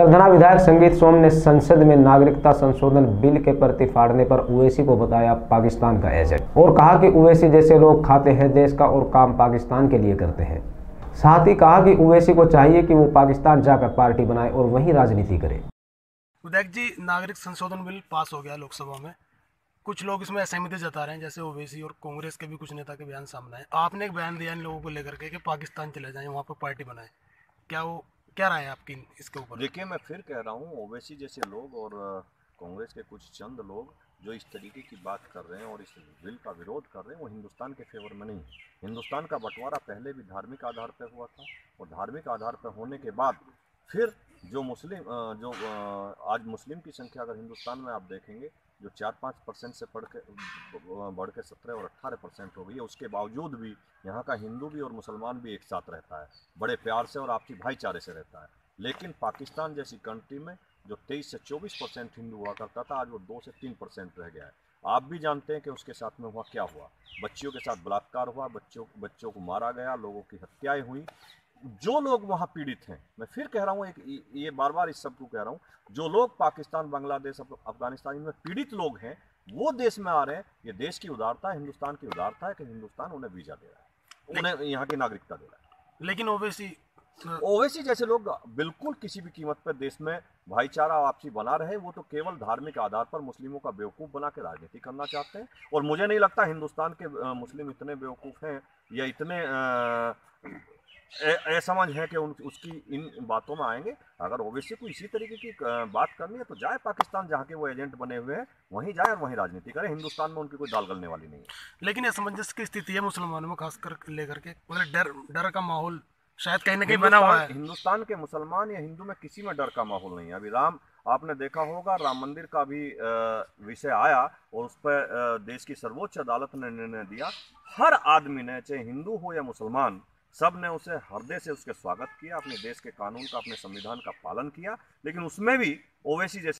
सरधना विधायक संगीत सोम ने संसद में नागरिकता संशोधन बिल के प्रति फाड़ने पर ओवैसी को बताया पाकिस्तान का एजेंट और कहा कि ओवैसी जैसे लोग खाते हैं देश का और काम पाकिस्तान के लिए करते हैं। साथ ही कहा कि ओवैसी को चाहिए कि वो पाकिस्तान जाकर पार्टी बनाए और वहीं राजनीति करे। विधायक जी, नागरिक संशोधन बिल पास हो गया लोकसभा में। कुछ लोग इसमें असहमति जता रहे हैं, जैसे ओवैसी और कांग्रेस के भी कुछ नेता के बयान सामने आए। आपने एक बयान दिया इन लोगों को लेकर के कि पाकिस्तान चले जाएँ, वहाँ पर पार्टी बनाएँ। क्या वो क्या राय है आपकी इसके ऊपर? देखिए, मैं फिर कह रहा हूँ, ओवैसी जैसे लोग और कांग्रेस के कुछ चंद लोग जो इस तरीके की बात कर रहे हैं और इस बिल का विरोध कर रहे हैं, वो हिंदुस्तान के फेवर में नहीं है। हिंदुस्तान का बंटवारा पहले भी धार्मिक आधार पर हुआ था और धार्मिक आधार पर होने के बाद फिर जो मुस्लिम जो आज मुस्लिम की संख्या अगर हिंदुस्तान में आप देखेंगे जो चार पाँच परसेंट से पढ़ के बढ़ के सत्रह और अट्ठारह परसेंट हो गई है, उसके बावजूद भी यहाँ का हिंदू भी और मुसलमान भी एक साथ रहता है, बड़े प्यार से और आपसी भाईचारे से रहता है। लेकिन पाकिस्तान जैसी कंट्री में जो तेईस से चौबीस परसेंट हिंदू हुआ करता था, आज वो दो से तीन परसेंट रह गया है। आप भी जानते हैं कि उसके साथ में हुआ क्या हुआ? बच्चियों के साथ बलात्कार हुआ, बच्चों बच्चों को मारा गया, लोगों की हत्याएँ हुई जो लोग वहाँ पीड़ित हैं मैं फिर कह रहा हूँ एक ये- बार बार इस सबको कह रहा हूँ जो लोग पाकिस्तान बांग्लादेश अफ़गानिस्तान में पीड़ित लोग हैं वो देश में आ रहे हैं ये देश की उदारता है हिंदुस्तान की उदारता है कि हिंदुस्तान उन्हें वीज़ा दे रहा है उन्हें यहाँ की नागरिकता दे रहा है। लेकिन ओवैसी ओवैसी जैसे लोग बिल्कुल किसी भी कीमत पर देश में भाईचारा आपसी बना रहे वो तो केवल धार्मिक आधार पर मुस्लिमों का बेवकूफ़ बना के राजनीति करना चाहते हैं और मुझे नहीं लगता हिंदुस्तान के मुस्लिम इतने बेवकूफ़ हैं या इतने ए- असमझ हैं कि उन उसकी इन बातों में आएँगे। अगर ओवैसी को इसी तरीके की बात करनी है तो जाए पाकिस्तान जहाँ के वो एजेंट बने हुए हैं वहीं जाए और वहीं राजनीति करे। हिंदुस्तान में उनकी कोई दाल गलने वाली नहीं है। लेकिन असमंजस की स्थिति है मुसलमानों में खासकर लेकर के। मतलब डर डर का माहौल शायद कहीं ना कहीं बना हुआ है। हिंदुस्तान के मुसलमान या हिंदू में किसी में डर का माहौल नहीं है। अभी राम आपने देखा होगा राम मंदिर का भी विषय आया और उस पर देश की सर्वोच्च अदालत ने निर्णय दिया। हर आदमी ने चाहे हिंदू हो या मुसलमान सबने उसे हृदय से उसके स्वागत किया, अपने देश के कानून का, अपने संविधान का पालन किया, लेकिन उसमें भी ओवैसी जैसे